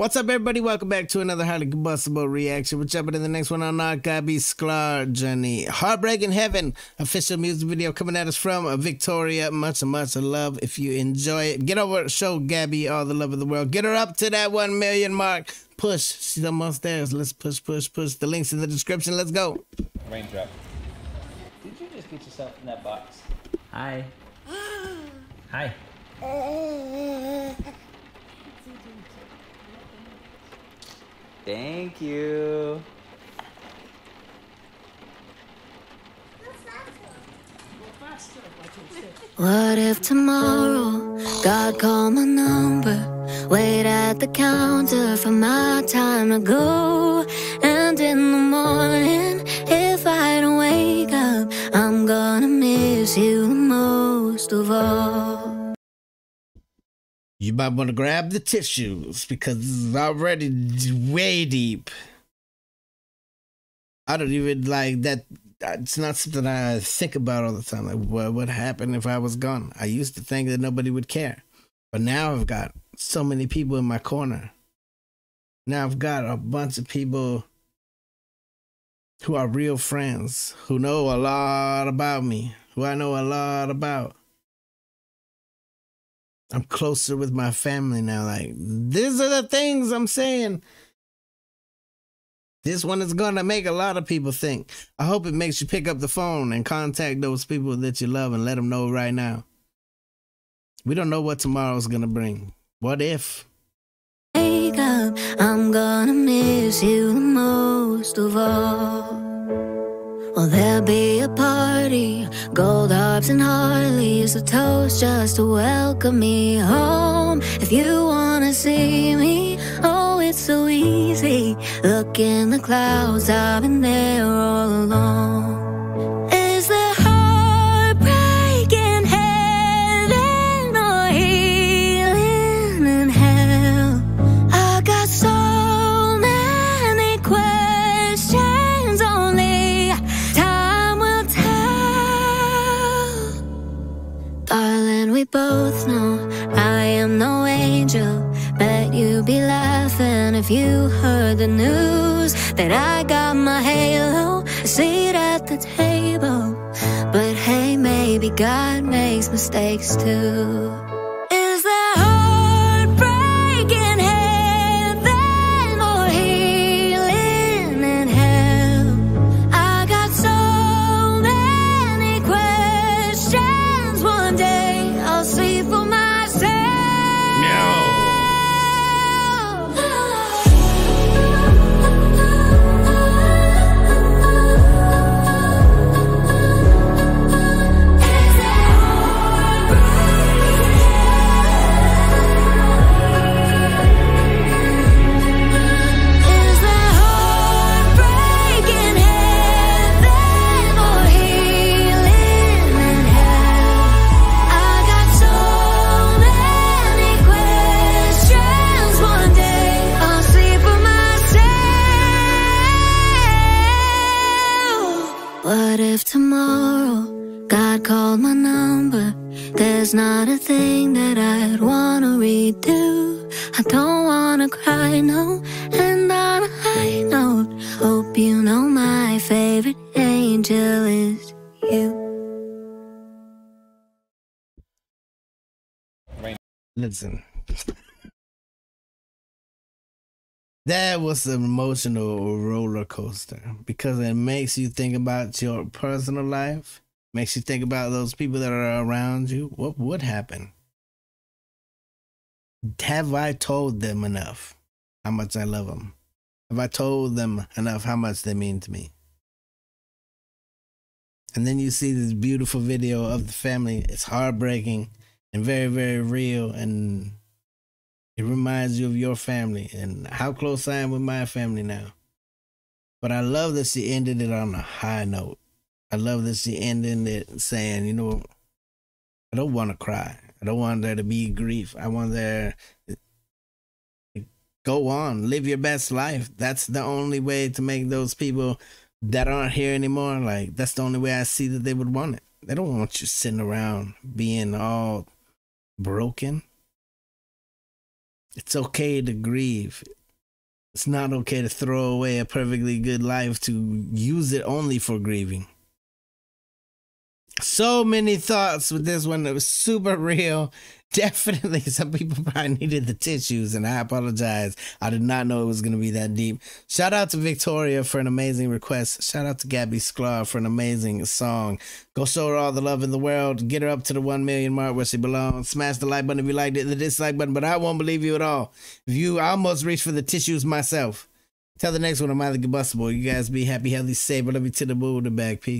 What's up, everybody? Welcome back to another highly combustible reaction. We're jumping in the next one on our Gabi Sklar journey. Heartbreak in Heaven official music video coming at us from Victoria. Much and much love. If you enjoy it, get over, show Gabi all the love of the world. Get her up to that 1 million mark. Push. She's almost there. So let's push, push, push. The link's in the description. Let's go. Raindrop. Did you just get yourself in that box? Hi. Hi. Thank you. What if tomorrow God called my number? Wait at the counter for my time to go. And in the morning, if I don't wake up, I'm gonna miss you most of all. You might want to grab the tissues because it's already way deep. I don't even like that. It's not something I think about all the time. Like, what would happen if I was gone? I used to think that nobody would care, but now I've got so many people in my corner. Now I've got a bunch of people who are real friends, who know a lot about me, who I know a lot about. I'm closer with my family now. Like, these are the things I'm saying. This one is going to make a lot of people think. I hope it makes you pick up the phone and contact those people that you love and let them know right now. We don't know what tomorrow's going to bring. What if? Wake up, I'm gonna miss you the most of all. Will there be a party? Harps and Harleys, a toast just to welcome me home. If you wanna see me, oh, it's so easy. Look in the clouds, I've been there all along. No angel. Bet you'd be laughing if you heard the news that I got my halo, a seat at the table. But hey, maybe God makes mistakes too. There's not a thing that I'd wanna redo. I don't wanna cry, no, and on a high note, hope you know my favorite angel is you. Listen. That was an emotional roller coaster because it makes you think about your personal life, makes you think about those people that are around you. What would happen? Have I told them enough how much I love them? Have I told them enough how much they mean to me? And then you see this beautiful video of the family. It's heartbreaking and very, very real. And it reminds you of your family and how close I am with my family now. But I love that she ended it on a high note. I love that she ended it saying, you know, I don't want to cry. I don't want there to be grief. I want there go on, live your best life. That's the only way to make those people that aren't here anymore. Like that's the only way I see that they would want it. They don't want you sitting around being all broken. It's okay to grieve. It's not okay to throw away a perfectly good life to use it only for grieving. So many thoughts with this one. It was super real. Definitely, some people probably needed the tissues, and I apologize. I did not know it was going to be that deep. Shout out to Victoria for an amazing request. Shout out to Gabi Sklar for an amazing song. Go show her all the love in the world. Get her up to the 1 million mark where she belongs. Smash the like button if you liked it, the dislike button, but I won't believe you at all. If you I almost reached for the tissues myself. Tell the next one I'm either combustible. You guys be happy, healthy, safe. I love you to the moon and back. Peace.